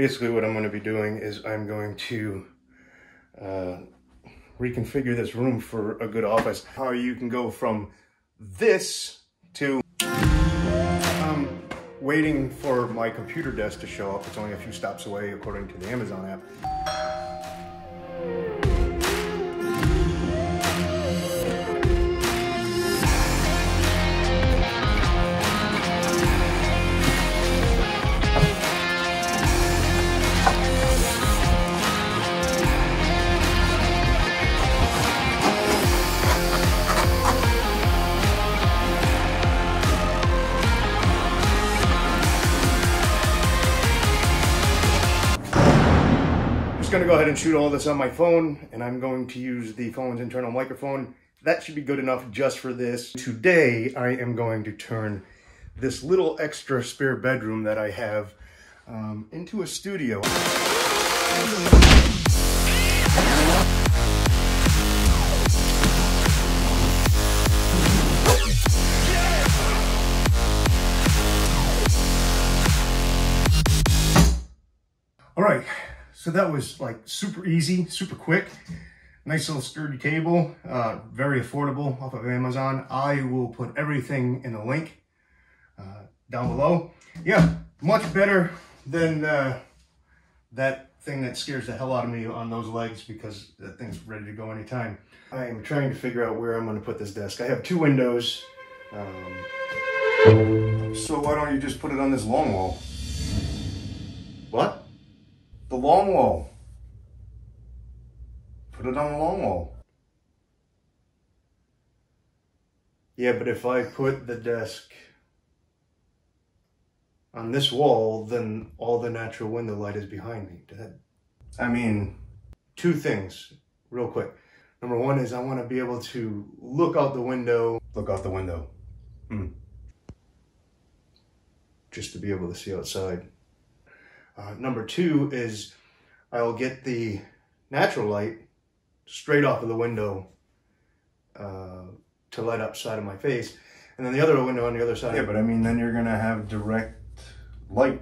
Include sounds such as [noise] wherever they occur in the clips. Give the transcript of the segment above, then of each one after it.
basically what I'm going to be doing is I'm going to uh, reconfigure this room for a good office. How you can go from this to um, waiting for my computer desk to show up. It's only a few stops away according to the Amazon app. Going to go ahead and shoot all this on my phone and I'm going to use the phone's internal microphone. That should be good enough just for this. Today, I am going to turn this little extra spare bedroom that I have um, into a studio. So that was like super easy, super quick. Nice little sturdy table, uh, very affordable off of Amazon. I will put everything in the link uh, down below. Yeah, much better than uh, that thing that scares the hell out of me on those legs because that thing's ready to go anytime. I am trying to figure out where I'm going to put this desk. I have two windows. Um, so why don't you just put it on this long wall? Long wall. Put it on the long wall. Yeah, but if I put the desk on this wall, then all the natural window light is behind me. That, I mean, two things real quick. Number one is I want to be able to look out the window. Look out the window. Hmm. Just to be able to see outside. Uh, number two is I'll get the natural light straight off of the window uh, to light up side of my face. And then the other window on the other side. Yeah, but I mean, then you're gonna have direct light.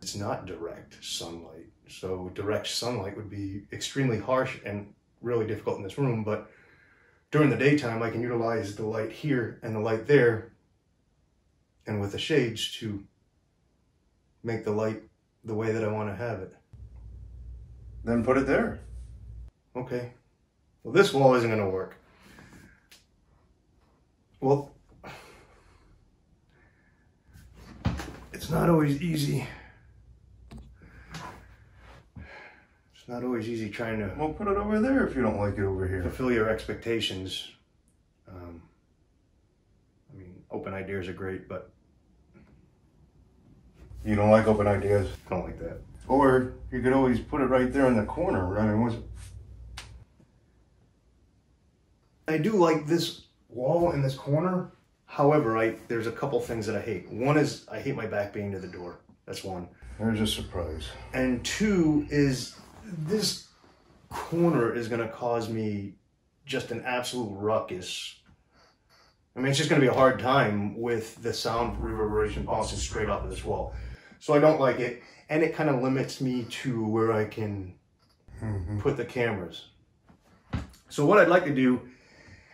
It's not direct sunlight. So direct sunlight would be extremely harsh and really difficult in this room. But during the daytime, I can utilize the light here and the light there and with the shades to make the light the way that I want to have it. Then put it there. Okay. Well, this wall isn't going to work. Well, it's not always easy. It's not always easy trying to Well, put it over there if you don't like it over here. fulfill your expectations. Um, I mean, open ideas are great, but You don't like open ideas. I don't like that. Or you could always put it right there in the corner. I mean, what's I do like this wall in this corner. However, I there's a couple things that I hate. One is I hate my back being to the door. That's one. there's a surprise. And two is this corner is going to cause me just an absolute ruckus. I mean, it's just going to be a hard time with the sound reverberation bouncing straight off of this wall. So I don't like it. And it kind of limits me to where I can put the cameras. So what I'd like to do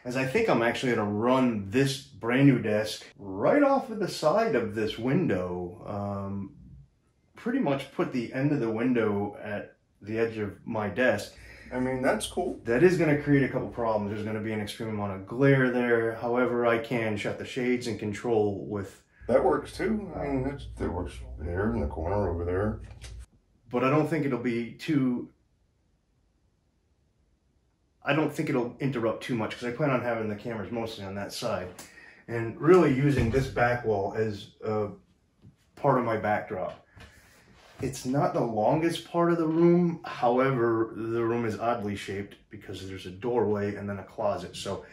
is I think I'm actually going to run this brand new desk right off of the side of this window. Um, pretty much put the end of the window at the edge of my desk. I mean, that's cool. That is going to create a couple problems. There's going to be an extreme amount of glare there. However, I can shut the shades and control with, That works too. I mean, that works there in the corner over there. but I don't think it'll be too. I don't think it'll interrupt too much because I plan on having the cameras mostly on that side, and really using this back wall as a part of my backdrop. It's not the longest part of the room. However, the room is oddly shaped because there's a doorway and then a closet. So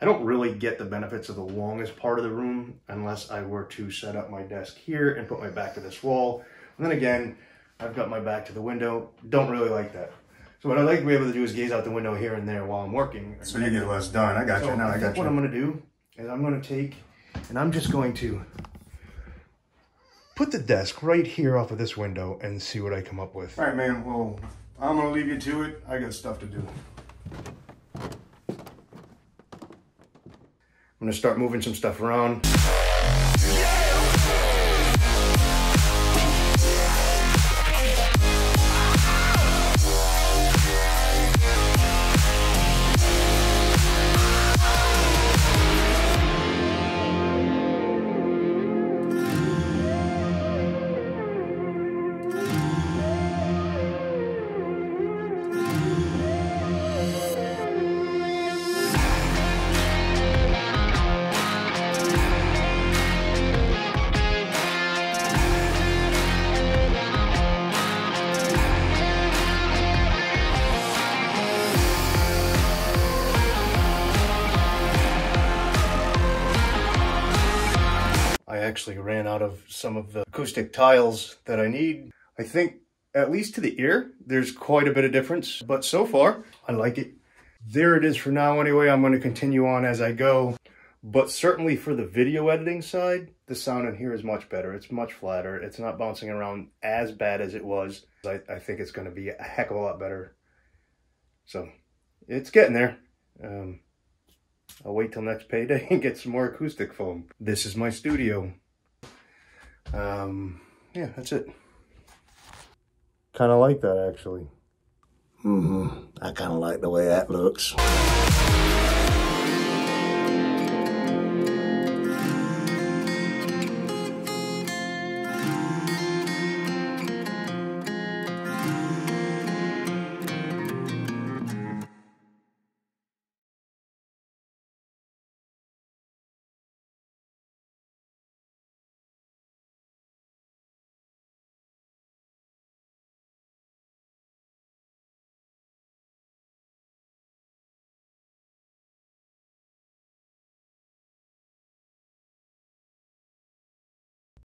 I don't really get the benefits of the longest part of the room unless I were to set up my desk here and put my back to this wall. And then again, I've got my back to the window. Don't really like that. So what I like to be able to do is gaze out the window here and there while I'm working. So you get less done. I got So you. Now I think got what I'm going to do is I'm going to take and I'm just going to put the desk right here off of this window and see what I come up with. All right, man. Well, I'm gonna leave you to it. I got stuff to do. Gonna start moving some stuff around. Actually ran out of some of the acoustic tiles that I need. I think, at least to the ear, there's quite a bit of difference, but so far, I like it. There it is for now anyway. I'm going to continue on as I go. But certainly for the video editing side, the sound in here is much better. It's much flatter. It's not bouncing around as bad as it was. I, I think it's going to be a heck of a lot better. So, it's getting there. Um, I'll wait till next payday [laughs] and get some more acoustic foam. This is my studio. Um, yeah, that's it. Kind of like that, actually. Mm-hmm. I kind of like the way that looks.